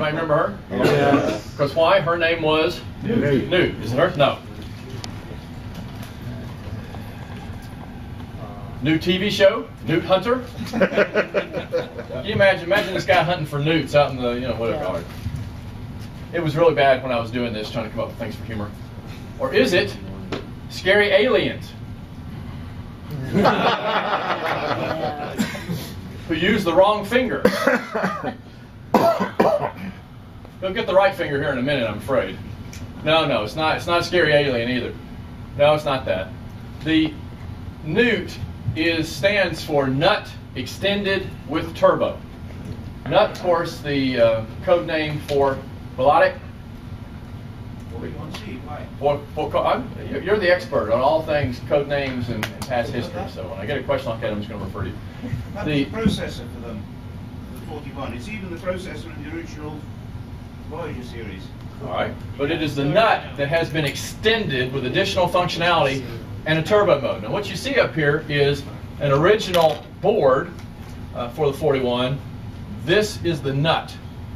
Anybody remember her? Yes. Because why? Her name was Newt. Newt. Is it her? No. New TV show, Newt Hunter. Can you imagine? Imagine this guy hunting for newts out in the, you know, whatever. It was really bad when I was doing this, trying to come up with things for humor. Or is it scary aliens who use the wrong finger? You'll get the right finger here in a minute, I'm afraid. No, no, it's not. It's not a scary alien either. No, it's not that. The newt is stands for nut extended with turbo. Nut, of course, the uh, code name for melodic. For, for, I'm, you're the expert on all things code names and, and past history. So when I get a question like that, I'm just going to refer to you. That's The- the processor for them, the 41. It's even the processor in the original Voyager series. All right, but it is the nut that has been extended with additional functionality and a turbo mode. Now, what you see up here is an original board uh, for the 41. This is the nut,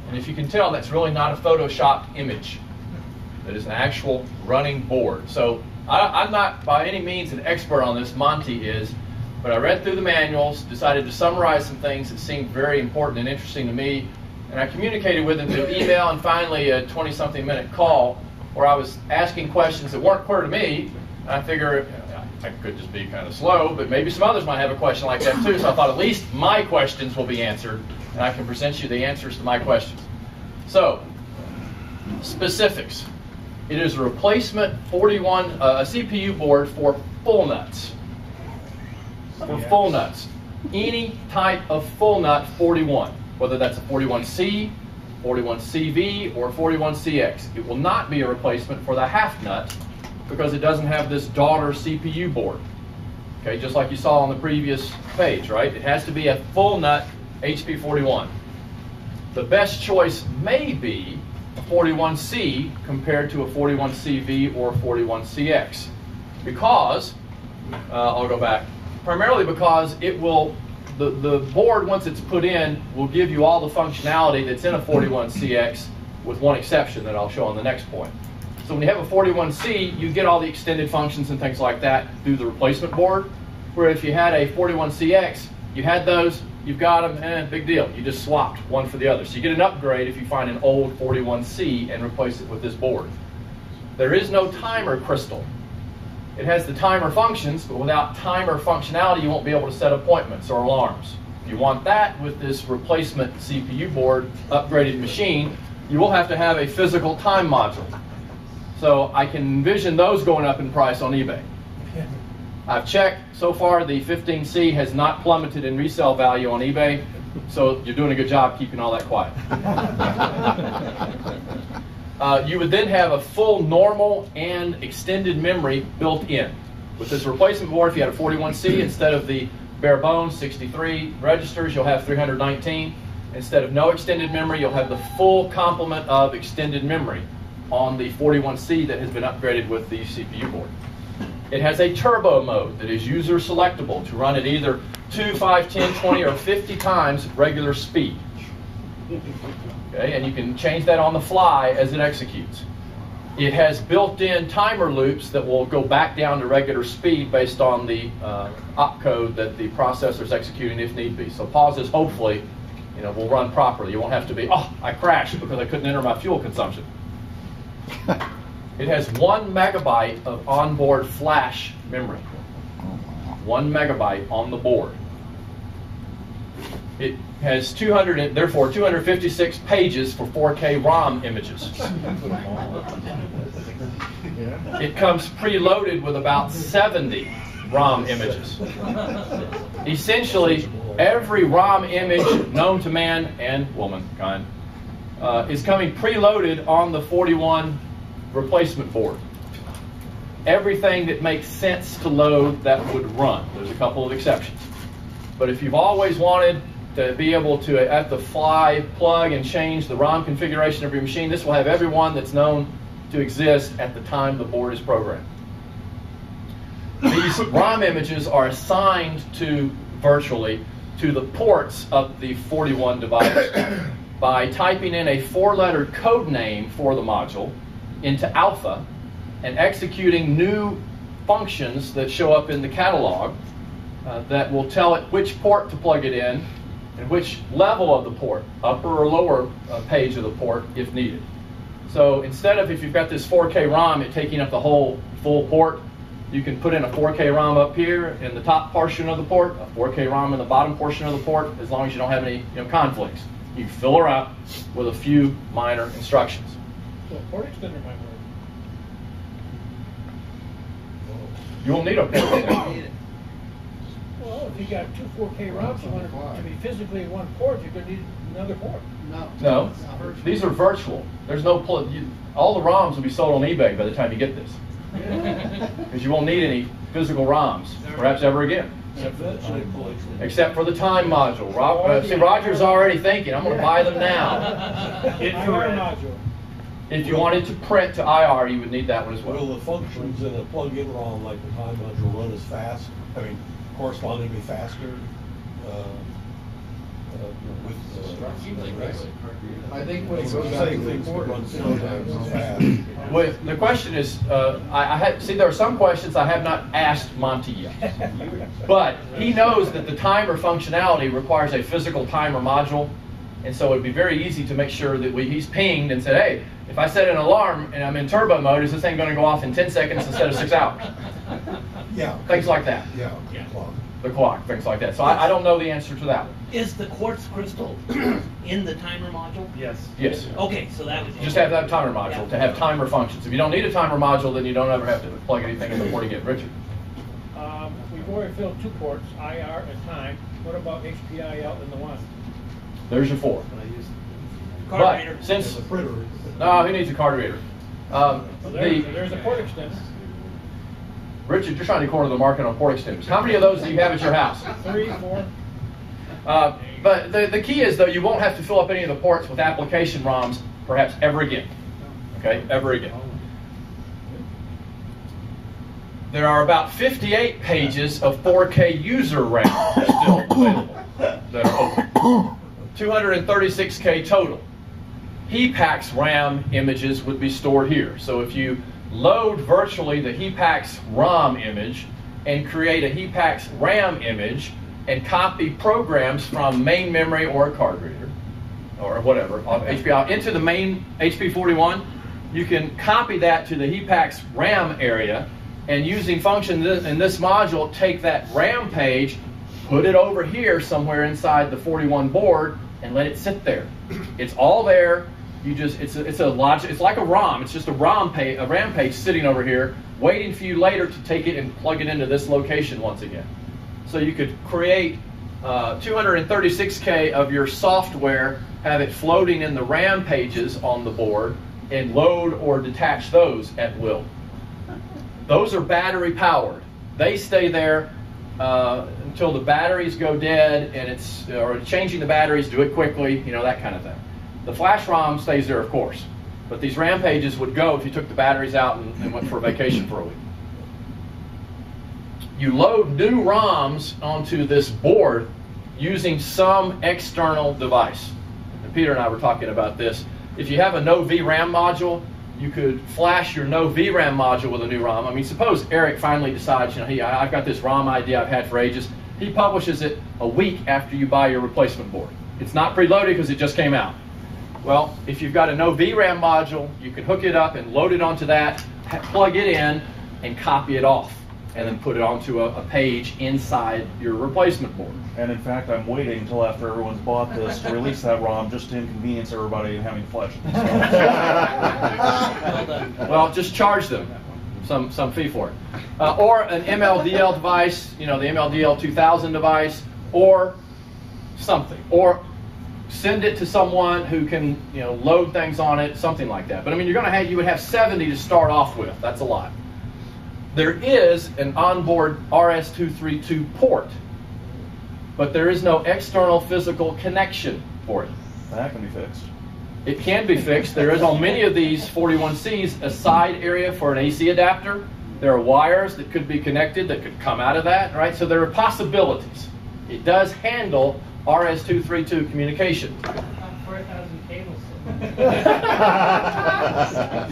and if you can tell, that's really not a photoshopped image. That is an actual running board. So I, I'm not by any means an expert on this. Monte is, but I read through the manuals, decided to summarize some things that seemed very important and interesting to me, and I communicated with him through email and finally a 20-something minute call where I was asking questions that weren't clear to me. And I figure I could just be kind of slow, but maybe some others might have a question like that too. So I thought at least my questions will be answered, and I can present you the answers to my questions. So, specifics. It is a replacement 41 uh, a CPU board for full nuts. For full nuts, any type of full nut 41, whether that's a 41C, 41CV, or 41CX. It will not be a replacement for the half nut because it doesn't have this daughter CPU board. Okay, just like you saw on the previous page, right? It has to be a full nut HP 41. The best choice may be a 41C compared to a 41CV or a 41CX because, uh, I'll go back, primarily because it will, the, the board once it's put in will give you all the functionality that's in a 41CX with one exception that I'll show on the next point. So when you have a 41C, you get all the extended functions and things like that through the replacement board. Where if you had a 41CX, you had those, you've got them, eh, big deal. You just swapped one for the other. So you get an upgrade if you find an old 41C and replace it with this board. There is no timer crystal. It has the timer functions, but without timer functionality, you won't be able to set appointments or alarms. If you want that with this replacement CPU board upgraded machine, you will have to have a physical time module. So I can envision those going up in price on eBay. I've checked. So far, the 15C has not plummeted in resale value on eBay. So you're doing a good job keeping all that quiet. Uh, you would then have a full normal and extended memory built in. With this replacement board, if you had a 41C, instead of the bare bones 63 registers, you'll have 319. Instead of no extended memory, you'll have the full complement of extended memory on the 41C that has been upgraded with the CPU board. It has a turbo mode that is user selectable to run at either 2, 5, 10, 20, or 50 times regular speed. Okay, and you can change that on the fly as it executes. It has built-in timer loops that will go back down to regular speed based on the uh, opcode that the processor is executing if need be. So pauses hopefully, you know, will run properly. You won't have to be, oh, I crashed because I couldn't enter my fuel consumption. It has one megabyte of onboard flash memory. One megabyte on the board. It has 200, and therefore 256 pages for 4K ROM images. It comes preloaded with about 70 ROM images. Essentially, every ROM image known to man and womankind uh, is coming preloaded on the 41 replacement board. Everything that makes sense to load that would run. There's a couple of exceptions. But if you've always wanted to be able to, at the fly, plug and change the ROM configuration of your machine, this will have everyone that's known to exist at the time the board is programmed. These ROM images are assigned to, virtually, to the ports of the 41 device by typing in a four-letter code name for the module into alpha and executing new functions that show up in the catalog uh, that will tell it which port to plug it in and which level of the port, upper or lower uh, page of the port if needed. So instead of if you've got this 4K ROM, it taking up the whole full port, you can put in a 4K ROM up here in the top portion of the port, a 4K ROM in the bottom portion of the port, as long as you don't have any you know, conflicts. You fill her up with a few minor instructions. So a port extender might work. You'll need a port extender. Well, if you got two 4K ROMs, you want it to be physically in one port, you're gonna need another port. No, No. these are virtual. There's no, pl- you, all the ROMs will be sold on eBay by the time you get this. Because you won't need any physical ROMs, perhaps ever again. Except for the time module. Rob, uh, see, Roger's already thinking, I'm gonna buy them now. IR module. If you wanted to print to IR, you would need that one as well. Will the functions in a plug-in ROM like the time module run as fast, I mean, correspondingly faster, uh, uh, with, uh? I think when it goes I'm back to saying the things port. run sometimes as fast. Well, the question is, uh, I, I had, see, there are some questions I have not asked Monte yet. But he knows that the timer functionality requires a physical timer module. And so it'd be very easy to make sure that we, he's pinged and said, hey, if I set an alarm and I'm in turbo mode, is this thing gonna go off in 10 seconds instead of six hours? Yeah. Things like that. Yeah, clock. The clock, things like that. So I, I don't know the answer to that one. Is the quartz crystal in the timer module? Yes. Yes. Okay, so that was. Just have that timer module to have timer functions. If you don't need a timer module, then you don't ever have to plug anything in before you get Richard. Um, we've already filled two ports, IR and time. What about HPI out in the one? There's your four. Card reader. But since, And the printer. no, who needs a card reader? Um, So there, the, there's a port extender. Richard, you're trying to corner the market on port extenders. How many of those do you have at your house? Three, four. Uh, but the, the key is though, you won't have to fill up any of the ports with application ROMs perhaps ever again. Okay, ever again. There are about 58 pages of 4K user RAM still available that are open. 236K total. HEPAX RAM images would be stored here. So if you load virtually the HEPAX ROM image and create a HEPAX RAM image and copy programs from main memory or a card reader or whatever of HP-IL into the main HP41, you can copy that to the HEPAX RAM area and using functions in this module, take that RAM page, put it over here somewhere inside the 41 board and let it sit there. It's all there. You just it's a, it's a. It's like a ROM. It's just a ROM page, a RAM page sitting over here, waiting for you later to take it and plug it into this location once again. So you could create uh, 236k of your software, have it floating in the RAM pages on the board, and load or detach those at will. Those are battery powered. They stay there uh, until the batteries go dead, and it's or changing the batteries. Do it quickly, you know that kind of thing. The flash ROM stays there, of course, but these RAM pages would go if you took the batteries out and, and went for a vacation for a week. You load new ROMs onto this board using some external device. And Peter and I were talking about this. If you have a no VRAM module, you could flash your no VRAM module with a new ROM. I mean, suppose Eric finally decides, you know, he, I- I've got this ROM idea I've had for ages. He publishes it a week after you buy your replacement board. It's not preloaded because it just came out. Well, if you've got a no VRAM module, you can hook it up and load it onto that, plug it in, and copy it off, and then put it onto a, a page inside your replacement board. And in fact, I'm waiting until after everyone's bought this to release that ROM just to inconvenience everybody and having to flash it. Well. Well, just charge them some, some fee for it. Uh, or an MLDL device, you know, the MLDL 2000 device, or something. Or send it to someone who can, you know, load things on it, something like that. But I mean, you're going to have, you would have 70 to start off with. That's a lot. There is an onboard RS-232 port, but there is no external physical connection for it. That can be fixed. It can be fixed. There is on many of these 41Cs a side area for an AC adapter. There are wires that could be connected that could come out of that, right? So there are possibilities. It does handle RS-232 communication. For a thousand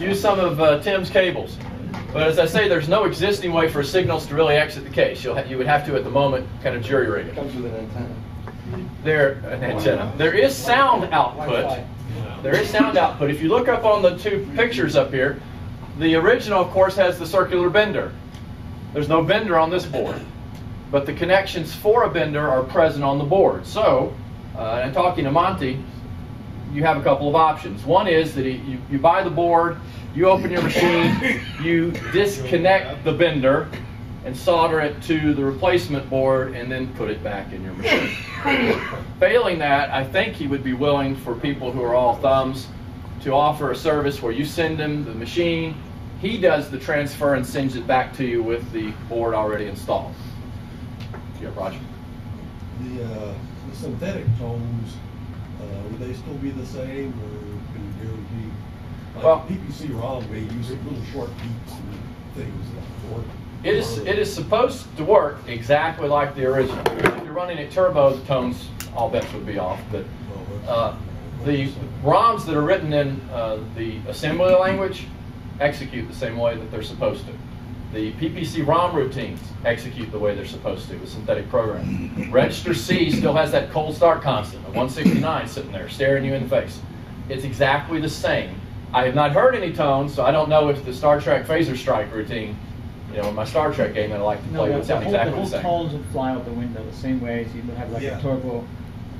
Use some of uh, Tim's cables. But as I say, there's no existing way for signals to really exit the case. You'll ha- you would have to, at the moment, kind of jury rig it. Comes with an antenna. There, an antenna. There is sound output. There is sound output. If you look up on the two pictures up here, the original, of course, has the circular bender. There's no bender on this board, but the connections for a bender are present on the board. So, uh, and talking to Monte, you have a couple of options. One is that you, you buy the board, you open your machine, you disconnect the bender and solder it to the replacement board and then put it back in your machine. Failing that, I think he would be willing for people who are all thumbs to offer a service where you send him the machine, he does the transfer and sends it back to you with the board already installed. Yeah, Roger. The, uh, the synthetic tones, uh, would they still be the same or can you guarantee? Like Well- PPC use little short beats and things like for. It is, it is supposed to work exactly like the original. If you're running it turbo, the tones, all bets would be off, but uh, the ROMs that are written in uh, the assembly language execute the same way that they're supposed to. The PPC ROM routines execute the way they're supposed to with synthetic programming. Register C still has that cold start constant, a 169 sitting there staring you in the face. It's exactly the same. I have not heard any tones, so I don't know if the Star Trek Phaser Strike routine, you know, in my Star Trek game that I like to play the, would the sound whole, exactly the the whole same. tones would fly out the window the same way as you would have like Yeah. a turbo.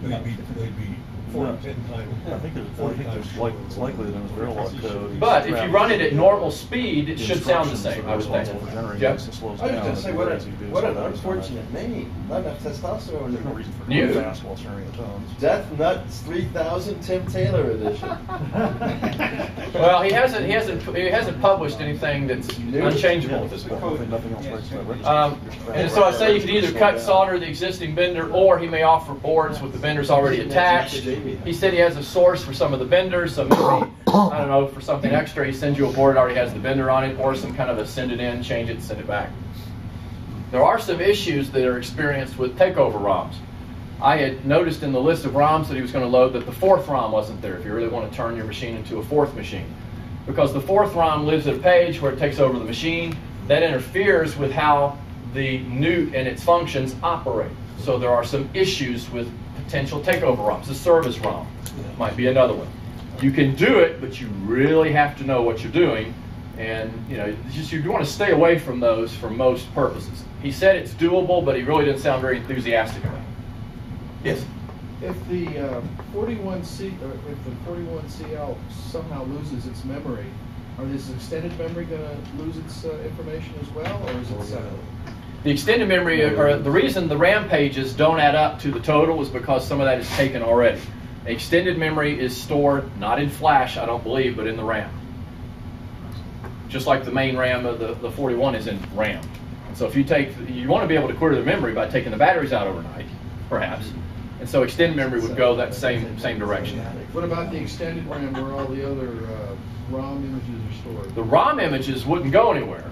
They'd be, they'd be four, No. ten times. I think there's, I forty think times there's like, it's likely that in Verilog code. But if you run it at normal speed, it should sound the same, I would responsible think. for generating Jeff? this and slows I was down gonna say, the what a, rates you do, what an that is not- unfortunate name. Not enough testosterone. There's no reason for You. going fast while sharing the tones. Death Nuts 3000 Tim Taylor edition. Well, he hasn't, he hasn't, he hasn't published anything that's unchangeable at this point. Nothing nothing else breaks that register. Um, and so I say you could either cut solder the existing bender, or he may offer boards with the benders already attached. He said he has a source for some of the benders, so maybe, I don't know, for something extra, he sends you a board that already has the bender on it, or some kind of a send it in, change it, send it back. There are some issues that are experienced with takeover ROMs. I had noticed in the list of ROMs that he was going to load that the Forth ROM wasn't there if you really want to turn your machine into a Forth machine. Because the Forth ROM lives at a page where it takes over the machine, that interferes with how the newt and its functions operate. So there are some issues with potential takeover ROMs. The service ROM might be another one. You can do it, but you really have to know what you're doing. And you know, just you want to stay away from those for most purposes. He said it's doable, but he really didn't sound very enthusiastic about it. Yes. If the uh, 41C, or if the 41CL somehow loses its memory, are this extended memory going to lose its uh, information as well, or is it separate? The extended memory, or the reason the RAM pages don't add up to the total is because some of that is taken already. Extended memory is stored not in flash, I don't believe, but in the RAM. Just like the main RAM of the, the 41 is in RAM. And so if you take, you want to be able to clear the memory by taking the batteries out overnight, perhaps. And so extended memory would go that same, same direction. What about the extended RAM where all the other uh, ROM images are stored? The ROM images wouldn't go anywhere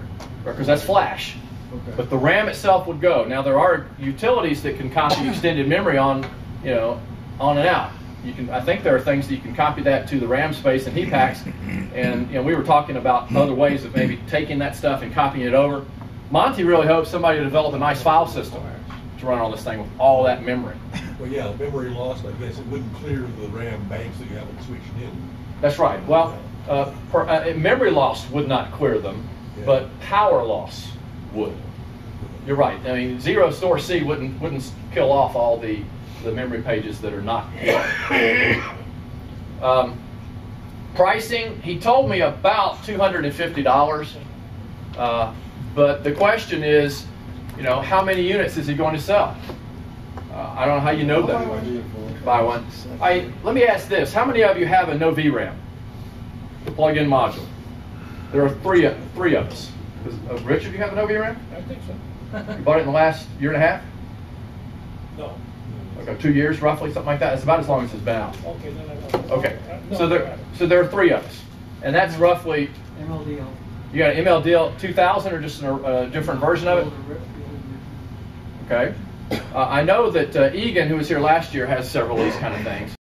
because that's flash. Okay. But the RAM itself would go. Now there are utilities that can copy extended memory on, you know, on and out. You can, I think there are things that you can copy that to the RAM space and HEPAX. And you know, we were talking about other ways of maybe taking that stuff and copying it over. Monte really hopes somebody to develop a nice file system to run on this thing with all that memory. Well, yeah, memory loss, I guess it wouldn't clear the RAM banks that you haven't switched in. That's right. Well, uh, per, uh, memory loss would not clear them, but power loss would. You're right. I mean, zero store C wouldn't wouldn't kill off all the the memory pages that are not. um, pricing. He told me about two hundred and fifty dollars, uh, but the question is, you know, how many units is he going to sell? Uh, I don't know how you know that. Buy one. I let me ask this: How many of you have a no VRAM, the plug-in module? There are three three of us. Does, uh, Richard, you have a no VRAM? I think so. You bought it in the last year and a half? No. Okay, two years roughly, something like that. It's about as long as it's been out. Okay, then I know. Okay, no, so there, so there are three of us, and that's roughly. MLDL. You got an MLDL 2000 or just a uh, different version of it? Okay. Uh, I know that uh, Egan, who was here last year, has several of these kind of things.